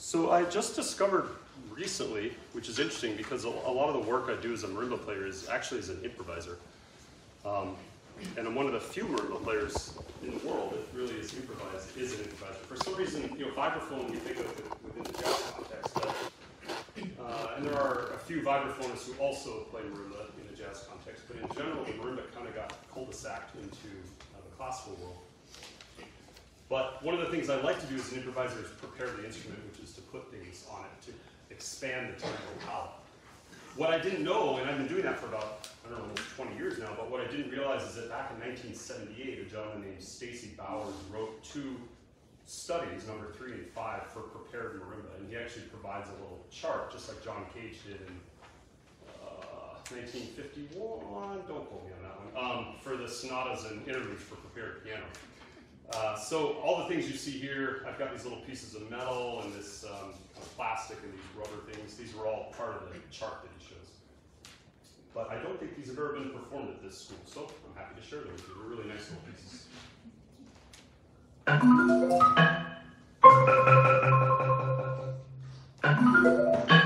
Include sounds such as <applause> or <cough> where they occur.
So I just discovered recently, which is interesting because a lot of the work I do as a marimba player is actually as an improviser. Um, and I'm one of the few marimba players in the world that really is improvised, is an improviser. For some reason, you know, vibraphone we think of it within the jazz context, but, uh, and there are a few vibraphonists who also play marimba in the jazz context, but in general, the marimba kind of got cul-de-saced into uh, the classical world. But one of the things I like to do as an improviser is prepare the instrument, which is to put things on it to expand the technical palette. What I didn't know, and I've been doing that for about, I don't know, 20 years now, but what I didn't realize is that back in 1978, a gentleman named Stacey Bowers wrote two studies, number three and five, for prepared marimba. And he actually provides a little chart, just like John Cage did in uh, 1951, don't quote me on that one, um, for the sonatas and interludes for prepared piano. Uh, so all the things you see here, I've got these little pieces of metal and this um, kind of plastic and these rubber things. These are all part of the chart that he shows. But I don't think these have ever been performed at this school, so I'm happy to share them. They're really nice little pieces. Thank <laughs> you.